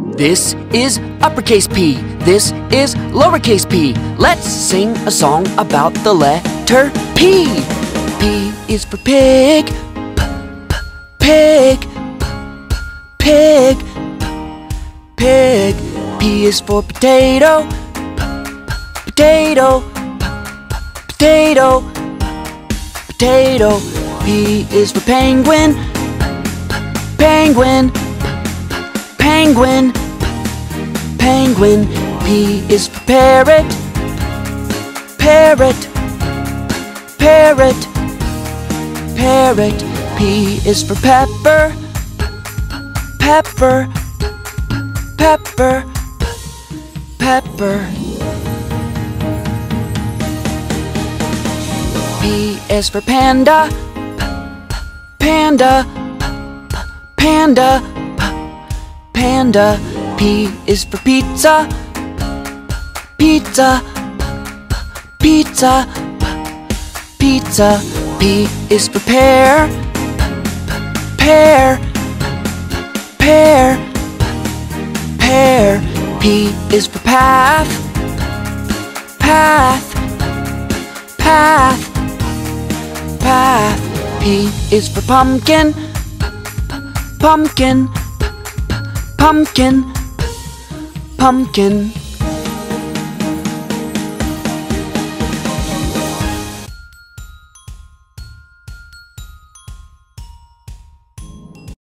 This is uppercase P. This is lowercase p. Let's sing a song about the letter P. P is for pig. P, p, pig. P, pig. P is for potato. P, potato. P, potato. Potato. P is for penguin. Penguin. Penguin. Penguin. P is for parrot. Parrot. Parrot. Parrot. P is for pepper. Pepper. Pepper. Pepper. P is for panda. Panda. Panda. Panda. P is for pizza. Pizza. Pizza. Pizza. P is for pear. Pear. Pear. Pear. P is for path. Path. Path. Path. P is for pumpkin. Pumpkin. Pumpkin. Pumpkin.